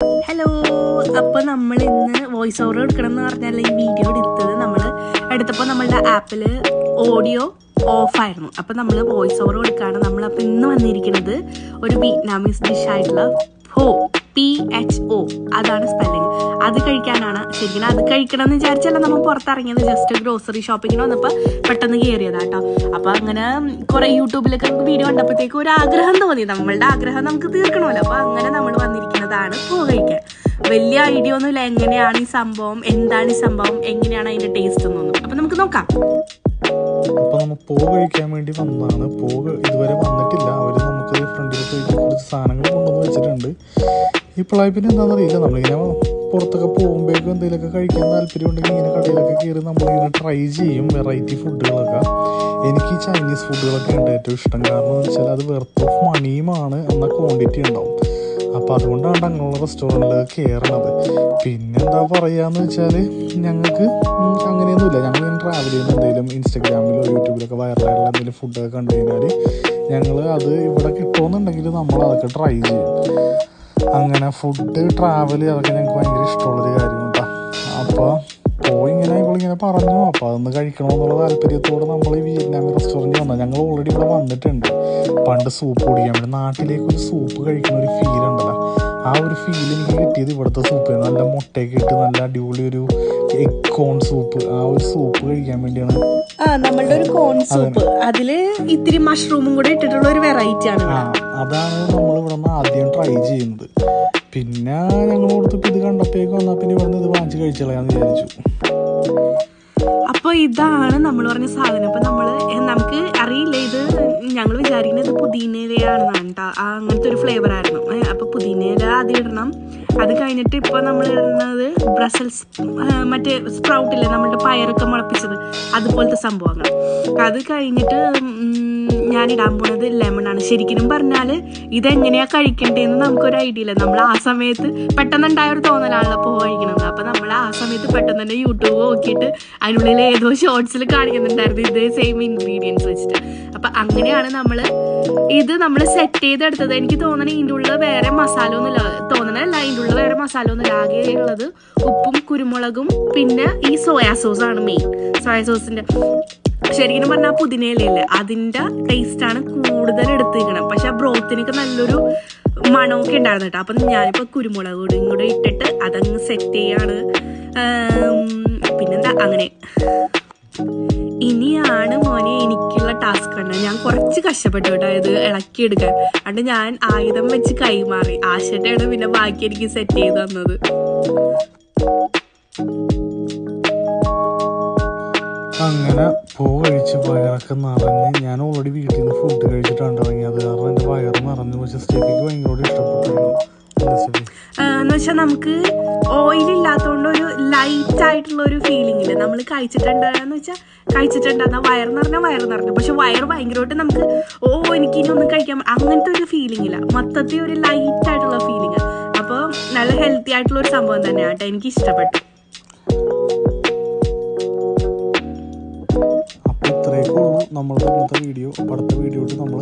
Hello അപ്പോൾ നമ്മൾ ഇന്ന് വോയിസ് ഓവർ എടുക്കണം എന്ന് പറഞ്ഞാൽ ഈ വീഡിയോ എടുത്തത്? നമ്മൾ എടുത്തപ്പോൾ നമ്മളുടെ ആപ്പിൽ ഓഡിയോ ഓഫായിരുന്നു അപ്പോൾ നമ്മൾ വോയിസ് ഓവർ കൊടുക്കുകയാണ് നമ്മൾ അപ്പോൾ ഇന്ന് വന്നിരിക്കുന്നത് ഒരു വിയറ്റ്നാമീസ് ഡിഷ് ആയിട്ടുള്ള ഹോ പി എച്ച് ഒ അതാണ് സ്പെല്ലിങ് അത് കഴിക്കാനാണ് ശരിക്കും അത് കഴിക്കണം എന്ന് വിചാരിച്ചല്ല നമ്മൾ പുറത്തിറങ്ങിയത്. ജസ്റ്റ് ഗ്രോസറി ഷോപ്പിങ്ങിന് വന്നപ്പോൾ പെട്ടെന്ന് കയറിയതാ കേട്ടോ അപ്പോൾ അങ്ങനെ കുറേ യൂട്യൂബിലൊക്കെ നമുക്ക് വീഡിയോ കണ്ടപ്പോഴത്തേക്ക് ഒരു ആഗ്രഹം തോന്നി. നമ്മളുടെ ആഗ്രഹം നമുക്ക് തീർക്കണമല്ലോ. അപ്പോൾ അങ്ങനെ നമ്മൾ വന്നിരിക്കുന്നതാണ് പൂ കഴിക്കാൻ. വലിയ ഐഡിയ ഒന്നുമില്ല. എങ്ങനെയാണ് ഈ സംഭവം? എന്താണ് ഈ സംഭവം? എങ്ങനെയാണ് അതിന്റെ ടേസ്റ്റ് എന്നൊന്നും അപ്പോൾ നമുക്ക് നോക്കാം. അപ്പൊ നമ്മ പോ കഴിക്കാൻ വേണ്ടി വന്നതാണ്. പോ ഇതുവരെ വന്നിട്ടില്ല. അവർ നമുക്ക് ഫ്രണ്ടിൽ പോയിട്ട് കുറച്ച് സാധനങ്ങൾ കൊണ്ടുവന്ന് വെച്ചിട്ടുണ്ട്. ഇപ്പോഴായി പിന്നെ എന്താണെന്ന് അറിയില്ല. നമ്മളിങ്ങനെ പുറത്തൊക്കെ പോകുമ്പോഴേക്കും എന്തെങ്കിലുമൊക്കെ കഴിക്കാൻ താല്പര്യം ഉണ്ടെങ്കിൽ ഇങ്ങനെ കടയിലൊക്കെ കയറി നമ്മളിങ്ങനെ ട്രൈ ചെയ്യും വെറൈറ്റി ഫുഡുകളൊക്കെ എനിക്ക് ഈ ചൈനീസ് ഫുഡുകളൊക്കെ ഉണ്ട് ഏറ്റവും ഇഷ്ടം. കാരണം എന്ന് വെച്ചാൽ അത് വെർത്ത് ഓഫ് മണിയുമാണ് എന്ന ക്വാണ്ടിറ്റി ഉണ്ടാവും. അപ്പോൾ അതുകൊണ്ടാണ് അങ്ങനെയുള്ള റെസ്റ്റോറന്റിൽ കയറണത് പിന്നെ എന്താ പറയാന്ന് വെച്ചാൽ ഞങ്ങൾക്ക് അങ്ങനെയൊന്നുമില്ല. ഞങ്ങൾ ട്രാവൽ ചെയ്യുന്ന എന്തെങ്കിലും ഇൻസ്റ്റഗ്രാമിലോ യൂട്യൂബിലൊക്കെ വൈറലായിട്ടുള്ള എന്തെങ്കിലും ഫുഡൊക്കെ കണ്ടു കഴിഞ്ഞാൽ ഞങ്ങൾ അത് ഇവിടെ കിട്ടുമെന്നുണ്ടെങ്കിൽ നമ്മൾ അതൊക്കെ ട്രൈ ചെയ്യും. അങ്ങനെ ഫുഡ് ട്രാവൽ അതൊക്കെ ഞങ്ങൾക്ക് ഭയങ്കര ഇഷ്ടമുള്ളൊരു കാര്യം കേട്ടോ അപ്പോൾ പോയി ഇങ്ങനെ ഇവളിങ്ങനെ പറഞ്ഞു. അപ്പോൾ അതൊന്ന് കഴിക്കണമെന്നുള്ള താല്പര്യത്തോടെ നമ്മൾ ഈ വിയറ്റ്നാമി റെസ്റ്റോറന്റ് വന്നത് ഞങ്ങൾ ഓൾറെഡി ഇവിടെ വന്നിട്ടുണ്ട്. പണ്ട് സൂപ്പ് കുടിക്കാൻ വേണ്ടി. നാട്ടിലേക്ക് ഒരു സൂപ്പ് കഴിക്കുന്ന ഒരു ഫീൽ ഉണ്ടല്ലോ. ആ ഒരു ഫീൽ എനിക്ക് കിട്ടിയത് ഇവിടുത്തെ സൂപ്പ് നല്ല മുട്ടയൊക്കെ ഇട്ട് നല്ല അടിപൊളി ഒരു എഗ് കോൺ സൂപ്പ് ആ ഒരു സൂപ്പ് കഴിക്കാൻ വേണ്ടിയാണ്. നമ്മളുടെ ഒരു കോൺ സൂപ്പ് അതിൽ ഇത്തിരി മഷ്റൂമും കൂടെ ഇട്ടിട്ടുള്ള ഒരു വെറൈറ്റി ആണ് അതാണ് നമ്മൾ ഇവിടെ നിന്ന് ആദ്യം ട്രൈ ചെയ്യുന്നത്. പിന്നെ ഞങ്ങൾ കൊടുത്തപ്പോൾ ഇത് കണ്ടപ്പോഴേക്കും വന്നാൽ പിന്നെ ഇവിടെ നിന്ന് ഇത് വാങ്ങിച്ച് കഴിച്ചളയാന്ന് വിചാരിച്ചു. അപ്പോൾ ഇതാണ് നമ്മൾ പറഞ്ഞ സാധനം. അപ്പോൾ നമ്മൾ നമുക്ക് അറിയില്ല ഇത് ഞങ്ങൾ വിചാരിക്കുന്നത് പുതിനയിലയാണെന്നാണ് കേട്ടോ അങ്ങനത്തെ ഒരു ഫ്ലേവർ ആയിരുന്നു. അപ്പൊ അപ്പോൾ പുതിനയില ആദ്യം ഇടണം. അത് കഴിഞ്ഞിട്ട് ഇപ്പോൾ നമ്മൾ ഇടുന്നത് ബ്രസൽസ് മറ്റേ സ്പ്രൗട്ടില്ലേ നമ്മളുടെ പയറൊക്കെ മുളപ്പിച്ചത്. അതുപോലത്തെ സംഭവങ്ങൾ അത് കഴിഞ്ഞിട്ട് ഞാൻ ഇടാൻ പോണത് ലെമണാണ് ശരിക്കും പറഞ്ഞാൽ ഇതെങ്ങനെയാണ് കഴിക്കേണ്ടതെന്ന് നമുക്കൊരു ഐഡിയ ഇല്ല. നമ്മൾ ആ സമയത്ത് പെട്ടെന്നുണ്ടായ ഒരു തോന്നലാണല്ലോ അപ്പോൾ കഴിക്കണത്. അപ്പോൾ നമ്മൾ ആ സമയത്ത് പെട്ടെന്ന് തന്നെ യൂട്യൂബ് നോക്കിയിട്ട് അതിനുള്ളിൽ ഏതോ ഷോർട്സിൽ കാണിക്കുന്നുണ്ടായിരുന്നു. ഇതേ സെയിം ഇൻഗ്രീഡിയൻസ് വെച്ചിട്ട്. അപ്പം അങ്ങനെയാണ് നമ്മൾ ഇത് നമ്മൾ സെറ്റ് ചെയ്തെടുത്തത് എനിക്ക് തോന്നണ ഇതിന്റെ ഉള്ളിൽ വേറെ മസാല ഒന്നുമില്ല. തോന്നണല്ല ഇതിന്റെ ഉള്ളിൽ വേറെ മസാല ഒന്നുമില്ല. ആകെ ഉള്ളത് ഉപ്പും കുരുമുളകും പിന്നെ ഈ സോയാ സോസ് ആണ് മെയിൻ സോയാ സോസിന്റെ ശരിക്കും പറഞ്ഞാൽ പുതിനയിലല്ലേ അതിന്റെ ടേസ്റ്റാണ് കൂടുതൽ എടുത്തിരിക്കണം പക്ഷെ ആ ബ്രോത്തിനൊക്കെ നല്ലൊരു മണമൊക്കെ ഉണ്ടായിരുന്നു കേട്ടോ. അപ്പം ഞാനിപ്പോൾ കുരുമുളക് പൊടിയും കൂടെ ഇട്ടിട്ട് അതങ്ങ് സെറ്റ് ചെയ്യാണ്. പിന്നെന്താ അങ്ങനെ. ഇനിയാണ് മോനെ എനിക്കുള്ള ടാസ്ക് കണ്ടത് ഞാൻ കുറച്ച് കഷ്ടപ്പെട്ടു കേട്ടോ ഇത് ഇളക്കിയെടുക്കാൻ. അതുകൊണ്ട് ഞാൻ ആയുധം വെച്ച് കൈമാറി. ആശട്ടയാണ് പിന്നെ ബാക്കി എനിക്ക് സെറ്റ് ചെയ്ത് തന്നത്. അങ്ങനെ പൂ കഴിച്ച് വയറൊക്കെ നിറഞ്ഞ് ഞാൻ ഓൾറെഡി വീട്ടിൽ നിന്ന് ഫുഡ് കഴിച്ചിട്ടാണ് ഇറങ്ങിയത് കാരണം എന്റെ വയറ് നിറഞ്ഞു. പക്ഷേ സ്റ്റേക്ക് ഭയങ്കര സ്റ്റെഫി? എന്ന് വെച്ചാൽ നമുക്ക് ഓയിൽ ഇല്ലാത്തതുകൊണ്ട് ഒരു ലൈറ്റ് ആയിട്ടുള്ള ഒരു ഫീലിംഗ് ഇല്ല? നമ്മൾ കഴിച്ചിട്ടുണ്ടെന്ന് വെച്ചാൽ കഴിച്ചിട്ടുണ്ടെന്ന വയർ നിറഞ്ഞ വയർ നിറഞ്ഞു. പക്ഷെ വയർ ഭയങ്കരമായിട്ട് നമുക്ക് ഓ എനിക്ക് ഇനി ഒന്നും കഴിക്കാൻ അങ്ങനത്തെ ഒരു ഫീലിംഗ് ഇല്ല. മൊത്തത്തിൽ ഒരു ലൈറ്റ് ആയിട്ടുള്ള ഫീലിംഗ് അപ്പോൾ നല്ല ഹെൽത്തി ആയിട്ടുള്ള ഒരു സംഭവം തന്നെയാണ് കേട്ടോ. എനിക്ക് ഇഷ്ടപ്പെട്ടു. അപ്പൊ ഇത്രയൊക്കെ ഉള്ളൂ. നമ്മളുടെ ഇന്നത്തെ വീഡിയോ അടുത്ത വീഡിയോയിൽ നമ്മൾ